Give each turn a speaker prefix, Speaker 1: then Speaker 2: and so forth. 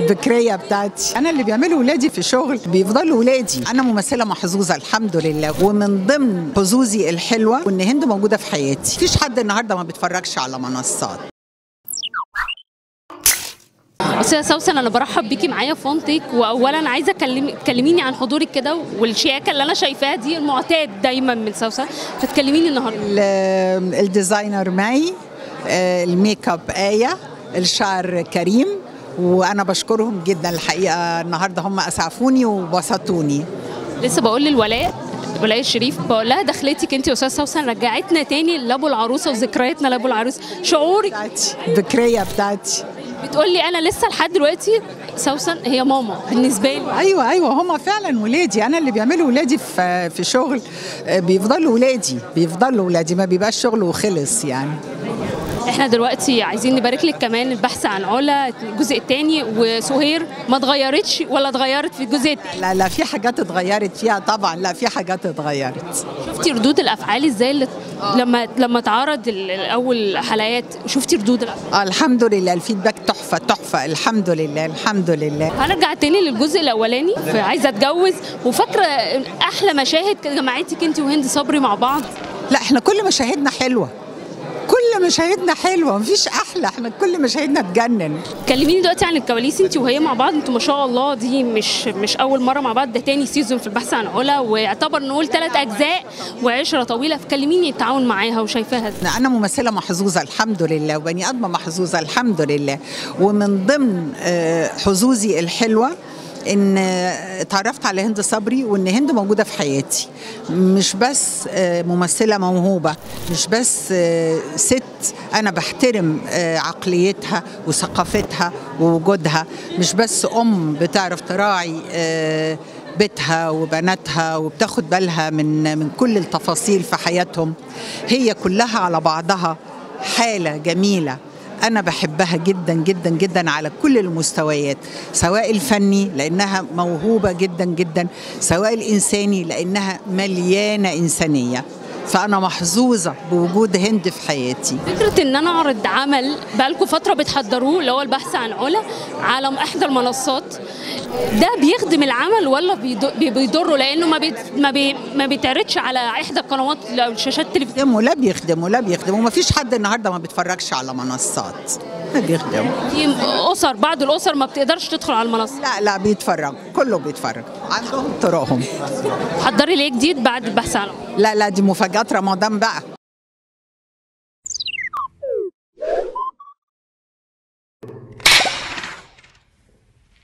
Speaker 1: البكريه بتاعتي. أنا اللي بيعملوا ولادي في شغل بيفضلوا ولادي. أنا ممثلة محظوظة الحمد لله. ومن ضمن حظوظي الحلوة وان هند موجودة في حياتي. مفيش حد النهارده ما بيتفرجش على منصات.
Speaker 2: أستاذة سوسن أنا برحب بيكي معايا في فونتك واولا عايزة أكلم... تكلميني عن حضورك كده والشياكة اللي أنا شايفاها دي المعتاد دايما من سوسن. فتكلميني النهارده.
Speaker 1: ال- ال designer معي آه، الميك أب آية الشعر كريم وأنا بشكرهم جدا الحقيقة. النهارده هم أسعفوني وبسطوني.
Speaker 2: لسه بقول للولاء ولاء الشريف بقول لها دخلتك انت يا استاذه سوسن رجعتنا تاني لأبو العروسه وذكرياتنا لأبو العروس. شعورك
Speaker 1: بتاعتي البكريه بتاعتي.
Speaker 2: بتقول لي أنا لسه لحد دلوقتي سوسن هي ماما بالنسبة لي.
Speaker 1: أيوه أيوه هم فعلا ولادي. أنا اللي بيعملوا ولادي في في شغل بيفضلوا ولادي بيفضلوا ولادي ما بيبقاش شغل وخلص يعني.
Speaker 2: إحنا دلوقتي عايزين نبارك لك كمان البحث عن علا الجزء الثاني وسهير ما اتغيرتش ولا اتغيرت في الجزء الثاني
Speaker 1: لا لا في حاجات اتغيرت فيها طبعا لا في حاجات اتغيرت.
Speaker 2: شفتي ردود الأفعال إزاي اللي لما لما اتعرض ال- الأول حلقات؟ شفتي ردود الأفعال؟
Speaker 1: آه الحمد لله الفيدباك تحفة تحفة الحمد لله الحمد لله.
Speaker 2: هنرجع تاني للجزء الأولاني. عايزة اتجوز وفاكرة أحلى مشاهد كانت جمعتك انت وهند صبري مع بعض؟
Speaker 1: لا إحنا كل مشاهدنا حلوة. مشاهدنا حلوة مفيش أحلى إحنا كل مشاهدنا تجنن.
Speaker 2: كلميني دلوقتي عن الكواليس انت وهي مع بعض أنتوا ما شاء الله دي مش مش أول مرة مع بعض ده تاني سيزون في البحث عن علا ويعتبر نقول ثلاث أجزاء وعشرة طويلة فكلميني التعاون معاها وشايفاها إزاي.
Speaker 1: أنا ممثلة محظوظة الحمد لله وبني آدمة محظوظة الحمد لله. ومن ضمن آه، حظوظي الحلوة إن اتعرفت على هند صبري وإن هند موجودة في حياتي. مش بس آه، ممثلة موهوبة مش بس آه، ست أنا بحترم آه، عقليتها وثقافتها ووجودها مش بس أم بتعرف تراعي بيتها وبناتها وبتاخد بالها من من كل التفاصيل في حياتهم. هي كلها على بعضها حالة جميلة. أنا بحبها جدا جدا جدا على كل المستويات سواء الفني لأنها موهوبة جدا جدا سواء الإنساني لأنها مليانة إنسانية. فأنا محظوظة بوجود هند في حياتي.
Speaker 2: فكرة إن أنا أعرض عمل بقالكم فترة بتحضروه اللي هو البحث عن علا على إحدى المنصات ده بيخدم العمل ولا بيض- بي- بيضره؟ لأنه ما بي ما, بي ما بيتعرضش على إحدى القنوات أو شاشات التلفزيون
Speaker 1: لا بيخدموا لا بيخدموا ما فيش حد النهارده ما بيتفرجش على منصات. لا بيخدموا
Speaker 2: في أسر بعض الأسر ما بتقدرش تدخل على المنصة.
Speaker 1: لا لا بيتفرجوا كله بيتفرج. عندهم طرقهم.
Speaker 2: حضري ليه جديد بعد البحث عن علا
Speaker 1: لا لا دي مفاجآت رمضان بقى.